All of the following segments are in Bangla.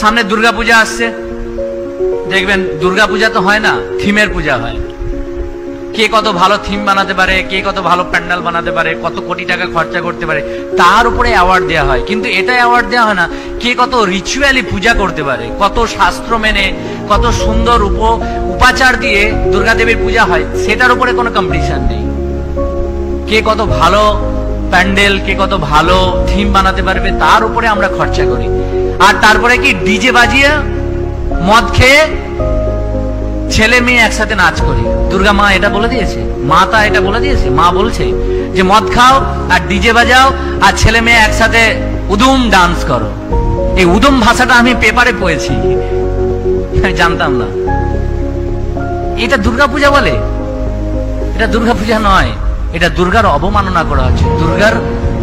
সামনে দুর্গা পূজা আসছে। দেখবেন দুর্গা পূজা তো হয় না, থিমের পূজা হয়। কে কত ভালো থিম বানাতে পারে, কে কত ভালো প্যান্ডেল বানাতে পারে, কত কোটি টাকা খরচা করতে পারে, তার উপরে অ্যাওয়ার্ড দেওয়া হয়। কিন্তু এটা অ্যাওয়ার্ড দেওয়া হয় না, কে কত রিচুয়ালি পূজা করতে পারে, কত শাস্ত্র মেনে, কত সুন্দর উপ, উপাচার দিয়ে দুর্গা দেবীর পূজা হয়, সেটার উপরে কোনো কম্পিটিশন নেই। কে কত ভালো প্যান্ডেল, কে কত ভালো থিম বানাতে পারবে, তার উপরে আমরা খরচা করি। আর তারপরে কি ডিজে বাজিয়ে মদ খেয়ে ছেলে মেয়ে একসাথে নাচ করি। দুর্গা মা এটা বলে দিয়েছে মাতা এটা বলে দিয়েছে, মা বলছে যে মদ খাও আর ডিজে বাজাও আর ছেলে মেয়ে একসাথে উদুম ডান্স করো। এই উদুম ভাষাটা আমি পেপারে পড়েছি জানতাম না। এটা দুর্গাপূজা বলে? এটা দুর্গাপূজা নয়, এটা দুর্গার অবমাননা করা হচ্ছে, দুর্গার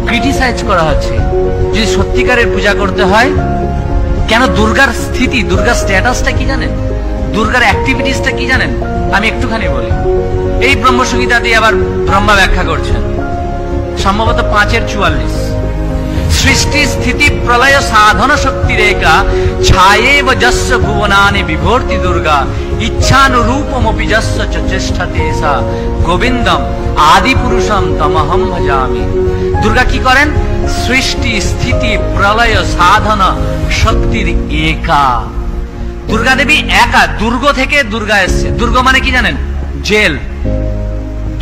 ক্রিটিসাইজ করা হচ্ছে। যদি সত্যিকারের পূজা করতে হয় কেন দুর্গার স্থিতি, দুর্গার স্ট্যাটাসটা কি জানেন? দুর্গার অ্যাক্টিভিটিসটা কি জানেন? আমি একটুখানি বলি। এই ব্রহ্মসংহিতা দিয়ে আবার ব্রহ্মা ব্যাখ্যা করছেন। সম্ভবত পাঁচের চুয়াল্লিশ। সৃষ্টি, স্থিতি, প্রলয়, সাধন, শক্তি রেখা ছায়েব যস্য ভুবনানি বিভর্তি দুর্গা ইচ্ছানুরূপমপি যস্য চেষ্টাতে সা গোবিন্দম আদি পুরুষম তমহম ভজামি। দুর্গা কি করেন? সৃষ্টি, স্থিতি, প্রলয়, সাধন, শক্তির একা। দুর্গা দেবী একা, দুর্গ থেকে দুর্গা এসছে। দুর্গ মানে কি জানেন? জেল।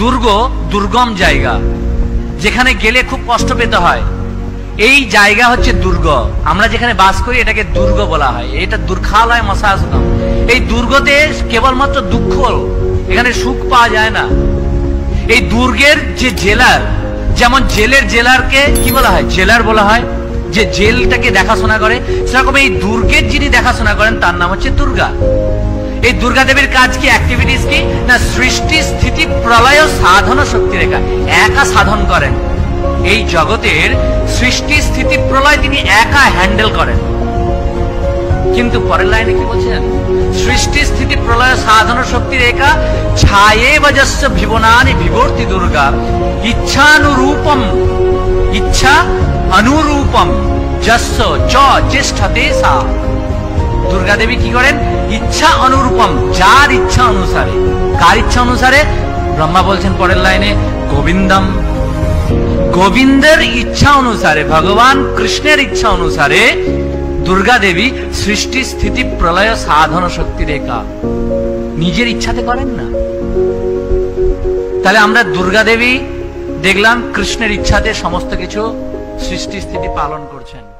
দুর্গ দুর্গম জায়গা, যেখানে গেলে খুব কষ্ট পেতে হয়। এই জায়গা হচ্ছে দুর্গ। আমরা যেখানে বাস করি, এটাকে দুর্গ বলা হয়। এটা দুর্খালয় মশাসনম। এই দুর্গতে কেবলমাত্র দুঃখ এখানে সুখ পাওয়া যায় না। এই দুর্গের যে জেলার যেমন জেলের জেলারকে কি বলা হয়? জেলার বলা হয়। যে জেলটাকে দেখাশোনা করে, সেরকম এই দুর্গের যিনি দেখাশোনা করেন, তার নাম হচ্ছে দুর্গা। এই দুর্গা দেবীর কাজ কি? অ্যাক্টিভিটিস কি? না, সৃষ্টি, স্থিতি, প্রলয় ও সাধন শক্তি রেখা। একা সাধন করেন। এই জগতের সৃষ্টি, স্থিতি, প্রলয় তিনি একা হ্যান্ডেল করেন। কিন্তু পরের লাইনে কি বলছেন? সৃষ্টি, স্থিতি, প্রলয়, সাধন শক্তির একা ছায়ে বজস্ব ভিবনানি বিবর্তি, দুর্গা। ইচ্ছানুরূপম। ইচ্ছা অনুরূপম। যস্য, চ চেষ্টাতে সা দুর্গা দেবী কি করেন? ইচ্ছা অনুরূপম, যার ইচ্ছা অনুসারে। কার ইচ্ছা অনুসারে? ব্রহ্মা বলছেন পরের লাইনে, গোবিন্দম। গোবিন্দের ইচ্ছা অনুসারে, ভগবান কৃষ্ণের ইচ্ছা অনুসারে দুর্গা দেবী সৃষ্টি স্থিতি প্রলয় সাধন শক্তি রেখা নিজের ইচ্ছাতে করেন না। তাহলে আমরা দুর্গা দেবী দেখলাম কৃষ্ণের ইচ্ছাতে সমস্ত কিছু সৃষ্টি স্থিতি পালন করছেন।